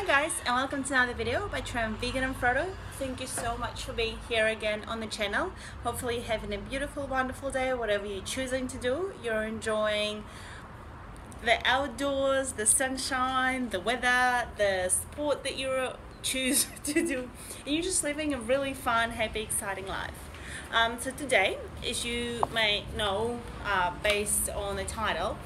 Hi guys and welcome to another video by Tram Vegan and Frodo. Thank you so much for being here again on the channel. Hopefully you're having a beautiful, wonderful day, whatever you're choosing to do. You're enjoying the outdoors, the sunshine, the weather, the sport that you choose to do. And you're just living a really fun, happy, exciting life. Um, so today, as you may know, uh, based on the title,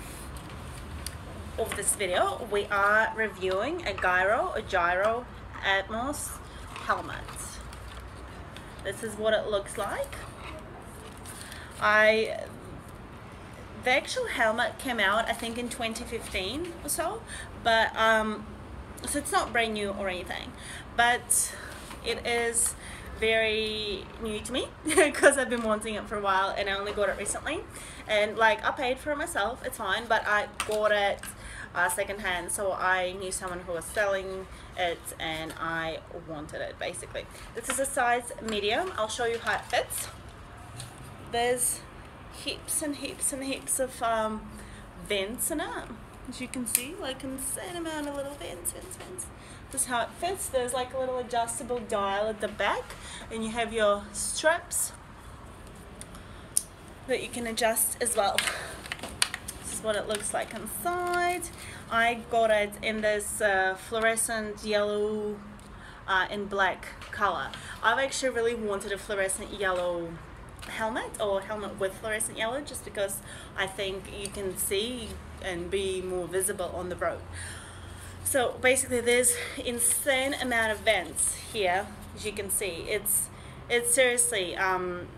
of this video, we are reviewing a Giro, a Giro Atmos helmet. This is what it looks like. I the actual helmet came out I think in 2015 or so, but um, so it's not brand new or anything, but it is very new to me because I've been wanting it for a while and I only got it recently and like I paid for it myself it's fine but I bought it uh, secondhand so I knew someone who was selling it and I wanted it basically. This is a size medium. I'll show you how it fits. There's heaps and heaps and heaps of um, vents in it. As you can see like insane amount of little vents vents vents. This is how it fits. There's like a little adjustable dial at the back and you have your straps that you can adjust as well what it looks like inside. I got it in this uh, fluorescent yellow uh, and black color. I've actually really wanted a fluorescent yellow helmet or helmet with fluorescent yellow just because I think you can see and be more visible on the road. So basically there's insane amount of vents here as you can see. It's it's seriously um,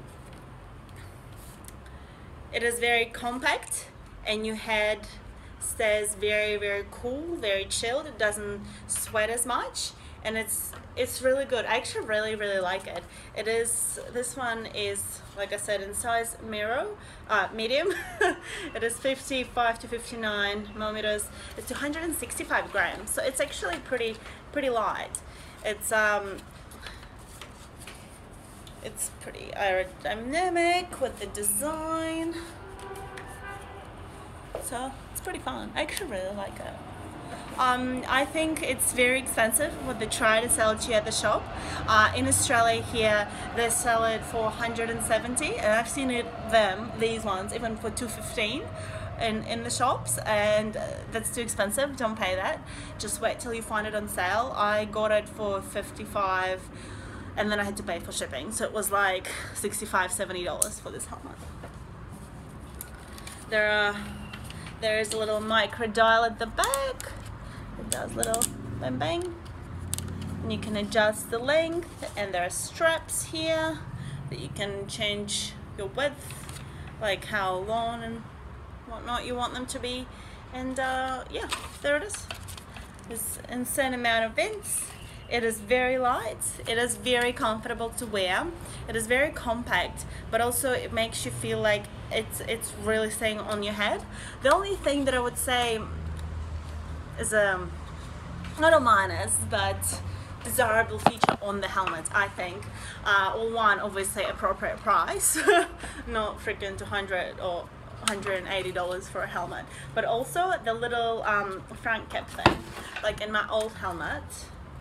it is very compact and your head stays very very cool very chilled it doesn't sweat as much and it's it's really good. I actually really really like it. It is this one is like I said in size mirror uh, medium. It is 55 to 59 millimeters. It's 265 grams so it's actually pretty pretty light. It's um it's pretty aerodynamic with the design so it's pretty fun. I actually really like it. Um, I think it's very expensive what they try to sell it to you at the shop. Uh, in Australia here, they sell it for 170 and I've seen it them, these ones, even for 215 in, in the shops and that's too expensive, don't pay that. Just wait till you find it on sale. I got it for 55 and then I had to pay for shipping. So it was like 65 $70 for this helmet. There are there's a little micro dial at the back. It does little bang bang. And you can adjust the length and there are straps here that you can change your width, like how long and whatnot you want them to be. And uh, yeah, there it is. There's insane amount of vents it is very light, it is very comfortable to wear, it is very compact, but also it makes you feel like it's, it's really staying on your head. The only thing that I would say is a, um, not a minus, but desirable feature on the helmet, I think. Uh, well, one, obviously appropriate price, not freaking 200 or $180 for a helmet, but also the little um, front cap thing. Like in my old helmet,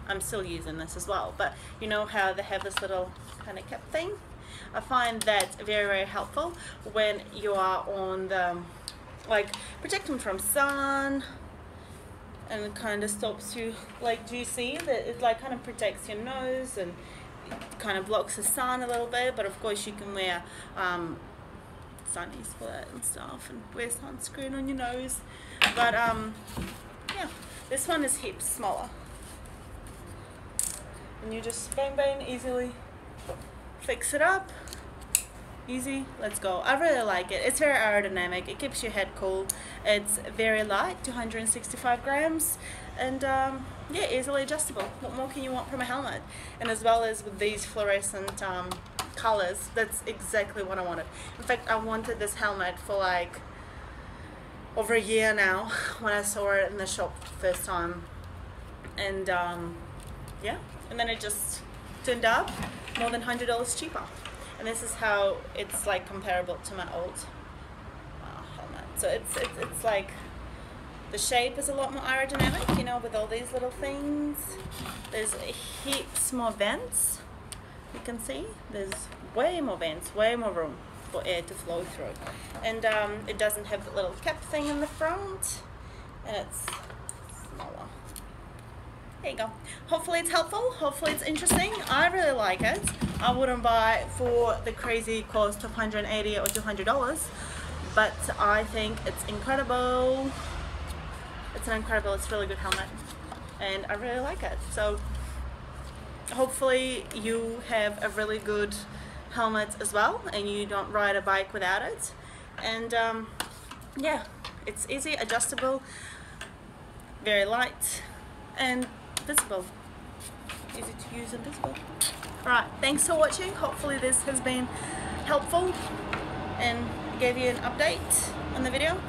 I'm still using this as well but you know how they have this little kind of cap thing? I find that very very helpful when you are on the like protecting from sun and it kind of stops you like do you see that it like kind of protects your nose and kind of blocks the sun a little bit but of course you can wear um, sunnies for that and stuff and wear sunscreen on your nose but um yeah this one is heaps smaller and you just bang bang easily. Fix it up. Easy. Let's go. I really like it. It's very aerodynamic. It keeps your head cool. It's very light 265 grams. And um, yeah easily adjustable. What more can you want from a helmet? And as well as with these fluorescent um, colors that's exactly what i wanted. In fact i wanted this helmet for like over a year now when i saw it in the shop first time. And um, yeah and then it just turned up more than $100 cheaper and this is how it's like comparable to my old uh, helmet so it's, it's, it's like the shape is a lot more aerodynamic, you know, with all these little things. There's heaps more vents. You can see there's way more vents, way more room for air to flow through. And um, it doesn't have the little cap thing in the front. And it's smaller. There you go. Hopefully it's helpful. Hopefully it's interesting. I really like it. I wouldn't buy for the crazy cost of 180 or 200 dollars but I think it's incredible it's an incredible it's really good helmet and I really like it so hopefully you have a really good helmet as well and you don't ride a bike without it and um, yeah it's easy adjustable very light and visible easy to use and visible right thanks for watching. Hopefully this has been helpful and gave you an update on the video.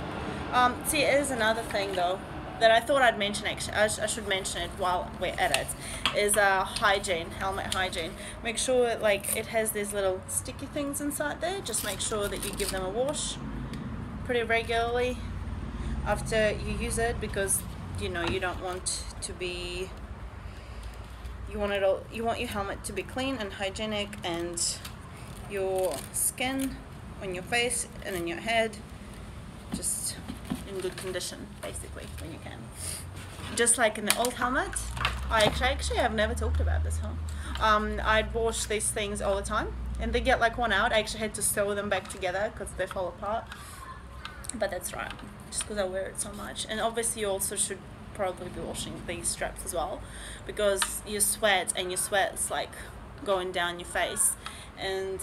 Um, see it is another thing though that I thought I'd mention actually, I, sh I should mention it while we're at it, is uh, hygiene, helmet hygiene. Make sure like it has these little sticky things inside there, just make sure that you give them a wash pretty regularly after you use it because you know you don't want to be you want it all you want your helmet to be clean and hygienic and your skin on your face and in your head just in good condition, basically, when you can. Just like in the old helmet, I actually, actually have never talked about this, huh? Um, I'd wash these things all the time, and they get like one out. I actually had to sew them back together because they fall apart. But that's right, just because I wear it so much. And obviously, you also should probably be washing these straps as well, because you sweat and your sweat's like going down your face, and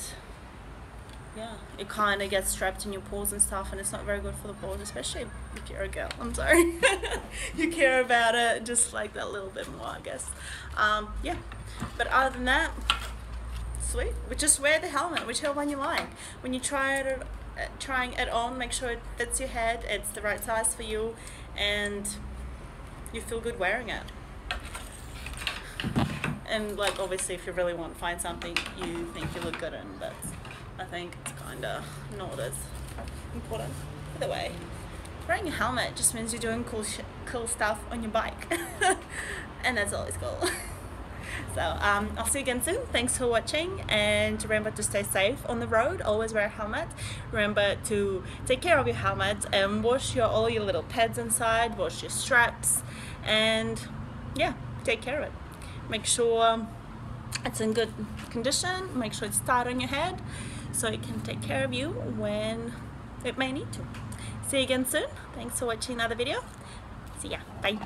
yeah, it kind of gets trapped in your pores and stuff, and it's not very good for the pores, especially if you're a girl. I'm sorry, you care about it just like that little bit more, I guess. Um, yeah, but other than that, sweet. But just wear the helmet, whichever one you like. When you try it, trying it on, make sure it fits your head. It's the right size for you, and you feel good wearing it. And like obviously, if you really want to find something you think you look good in, but I think it's kind of not as important. Either way, wearing a helmet just means you're doing cool cool stuff on your bike. and that's always cool. so um, I'll see you again soon. Thanks for watching and remember to stay safe on the road. Always wear a helmet. Remember to take care of your helmet and wash your all your little pads inside, wash your straps and yeah, take care of it. Make sure it's in good condition. Make sure it's tight on your head so it can take care of you when it may need to. See you again soon. Thanks for watching another video. See ya. Bye.